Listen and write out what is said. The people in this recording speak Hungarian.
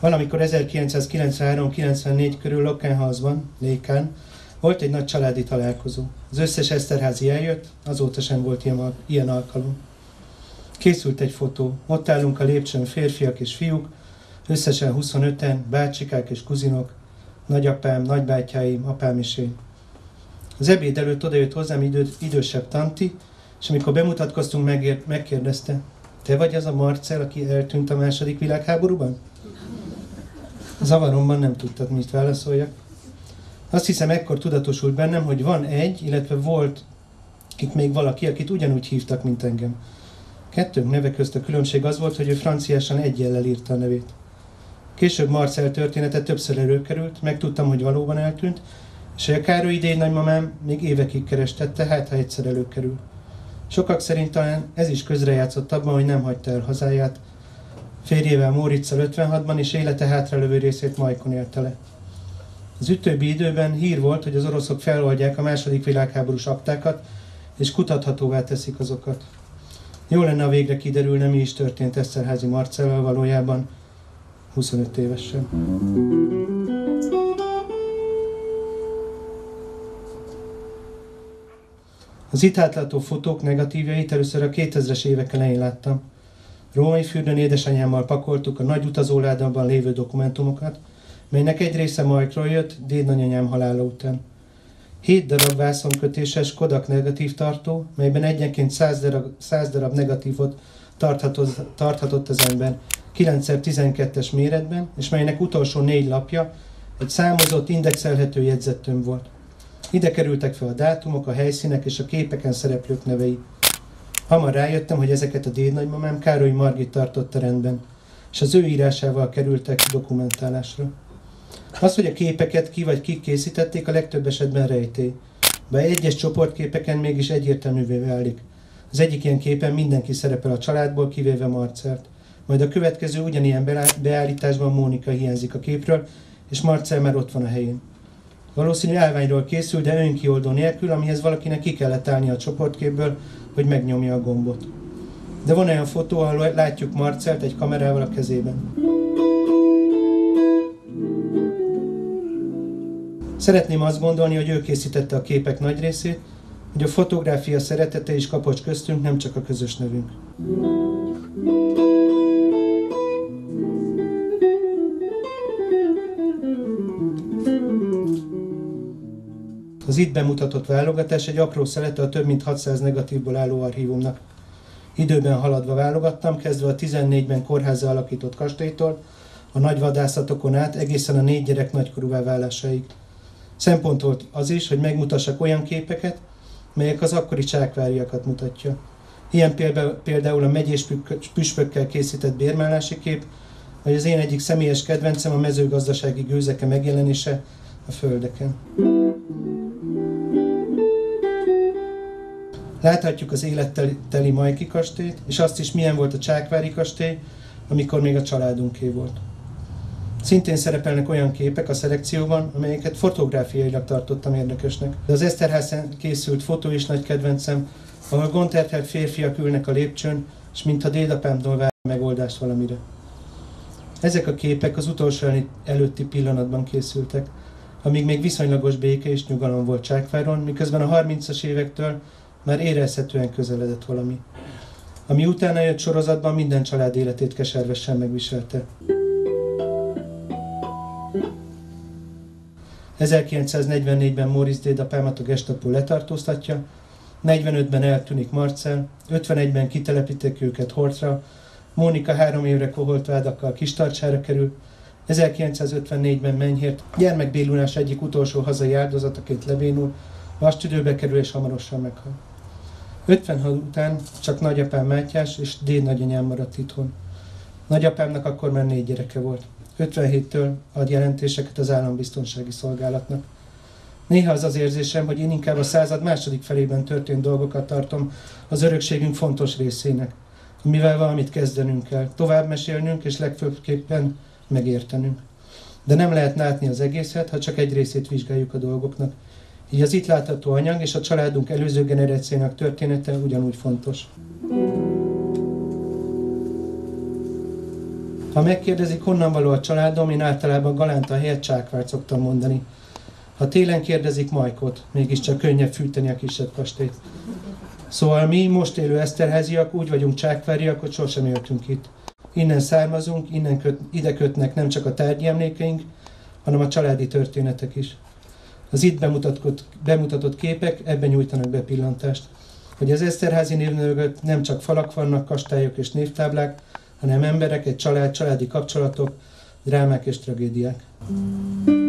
Valamikor 1993-94 körül Lockenhausban, Lékán, volt egy nagy családi találkozó. Az összes Eszterházi eljött, azóta sem volt ilyen, alkalom. Készült egy fotó. Ott állunk a lépcsőn férfiak és fiúk, összesen 25-en, bácsikák és kuzinok, nagyapám, nagybátyáim, apám és én. Az ebéd előtt odajött hozzám idő, idősebb tanti, és amikor bemutatkoztunk, megért, megkérdezte, te vagy az a Marcel, aki eltűnt a második világháborúban? Zavaromban nem tudtad, mit válaszoljak. Azt hiszem, ekkor tudatosult bennem, hogy van egy, illetve volt itt még valaki, akit ugyanúgy hívtak, mint engem. Kettőnk neve közt a különbség az volt, hogy ő franciásan egy jellel írta a nevét. Később Marcel története többször előkerült, megtudtam, hogy valóban eltűnt, és a Károly idén nagymamám még évekig kerestette, hát ha egyszer előkerül. Sokak szerint talán ez is közrejátszott abban, hogy nem hagyta el hazáját. Férjével Móriczal 56-ban és élete hátralövő részét Majkon élte le. Az utóbbi időben hír volt, hogy az oroszok feloldják a második világháborús aktákat, és kutathatóvá teszik azokat. Jó lenne, a végre kiderülne, mi is történt Eszterházi Marcellal valójában 25 évesen. Az itt átlátó fotók negatívjait először a 2000-es évek elején láttam. Római fürdőn édesanyámmal pakoltuk a nagy utazóládában lévő dokumentumokat, melynek egy része Majkról jött dédnagyanyám halála után. Hét darab vászonkötéses Kodak negatív tartó, melyben egyenként 100 darab, 100 darab negatívot tarthatott, tarthatott az ember 9x12-es méretben, és melynek utolsó négy lapja egy számozott, indexelhető jegyzettöm volt. Ide kerültek fel a dátumok, a helyszínek és a képeken szereplők nevei. Hamar rájöttem, hogy ezeket a dédnagymamám Károly Margit tartotta rendben, és az ő írásával kerültek dokumentálásra. Az, hogy a képeket ki vagy kik készítették, a legtöbb esetben rejtély. Be egyes csoportképeken mégis egyértelművé válik. Az egyik ilyen képen mindenki szerepel a családból, kivéve Marcelt. Majd a következő ugyanilyen beállításban Mónika hiányzik a képről, és Marcel már ott van a helyén. Valószínű állványról készül, de önkioldó nélkül, amihez valakinek ki kellett állni a csoportképből, hogy megnyomja a gombot. De van olyan fotó, ahol látjuk Marcelt egy kamerával a kezében. Szeretném azt gondolni, hogy ő készítette a képek nagy részét, hogy a fotográfia szeretete is kapocs köztünk, nem csak a közös nevünk. Az itt bemutatott válogatás egy apró szelete a több mint 600 negatívból álló archívumnak. Időben haladva válogattam, kezdve a 14-ben kórháza alakított kastélytól, a nagy vadászatokon át egészen a négy gyerek nagykorúvá válásáig. Szempont volt az is, hogy megmutassak olyan képeket, melyek az akkori csákváriakat mutatja. Ilyen például a megyés püspökkel készített bérmállási kép, vagy az én egyik személyes kedvencem a mezőgazdasági gőzeke megjelenése a földeken. Láthatjuk az életteli Majki kastélyt, és azt is, milyen volt a Csákvári kastély, amikor még a családunké volt. Szintén szerepelnek olyan képek a szelekcióban, amelyeket fotográfiailag tartottam érdekesnek. De az Eszterházen készült fotó is nagy kedvencem, ahol gondterhelt férfiak ülnek a lépcsőn, és mintha dédapámtól vár megoldást valamire. Ezek a képek az utolsó előtti pillanatban készültek, amíg még viszonylagos béke és nyugalom volt Csákváron, miközben a 30-as évektől már érezhetően közeledett valami. Ami utána jött sorozatban minden család életét keservesen megviselte. 1944-ben Móricz dédapámat a gestapo letartóztatja, 45-ben eltűnik Marcel, 51-ben kitelepítik őket Hortra, Mónika három évre koholt vádakkal Kistarcsára kerül, 1954-ben Menyhért gyermekbélulás egyik utolsó hazai áldozataként lebénul, vastüdőbe kerül és hamarosan meghal. 56 után csak nagyapám Mátyás és déd nagyanyám maradt itthon. Nagyapámnak akkor már négy gyereke volt. 57-től ad jelentéseket az állambiztonsági szolgálatnak. Néha az az érzésem, hogy én inkább a század második felében történt dolgokat tartom az örökségünk fontos részének, mivel valamit kezdenünk kell, tovább mesélnünk és legfőbbképpen megértenünk. De nem lehet látni az egészet, ha csak egy részét vizsgáljuk a dolgoknak. Így az itt látható anyag és a családunk előző generációnak története ugyanúgy fontos. Ha megkérdezik, honnan való a családom, én általában Galánta helyett Csákvárt szoktam mondani. Ha télen kérdezik Majkot, mégiscsak könnyebb fűteni a kisebb kastélyt. Szóval mi, most élő Eszterháziak, úgy vagyunk csákváriak, hogy sosem éltünk itt. Innen származunk, innen köt, ide kötnek nem csak a tárgyi emlékeink, hanem a családi történetek is. Az itt bemutatott, bemutatott képek ebben nyújtanak be pillantást. Hogy az Eszterházi név mögött nem csak falak vannak, kastályok és névtáblák, hanem emberek, egy család, családi kapcsolatok, drámák és tragédiák. Mm.